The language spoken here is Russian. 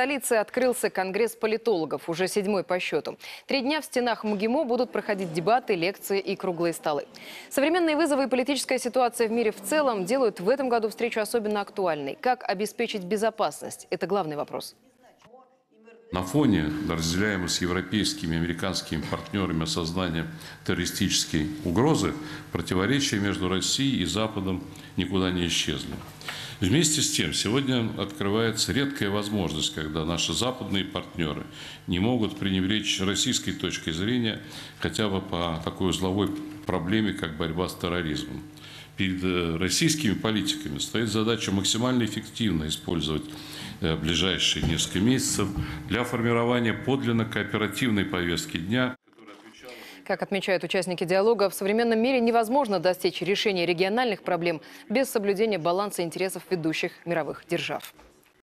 столице открылся Конгресс политологов, уже седьмой по счету. Три дня в стенах МГИМО будут проходить дебаты, лекции и круглые столы. Современные вызовы и политическая ситуация в мире в целом делают в этом году встречу особенно актуальной. Как обеспечить безопасность? Это главный вопрос. На фоне разделяемого с европейскими и американскими партнерами осознания террористической угрозы, противоречия между Россией и Западом никуда не исчезли. Вместе с тем, сегодня открывается редкая возможность, когда наши западные партнеры не могут пренебречь российской точкой зрения хотя бы по такой узловой проблеме, как борьба с терроризмом. Перед э, российскими политиками стоит задача максимально эффективно использовать э, ближайшие несколько месяцев для формирования подлинно кооперативной повестки дня, Как отмечают участники диалога, в современном мире невозможно достичь решения региональных проблем без соблюдения баланса интересов ведущих мировых держав.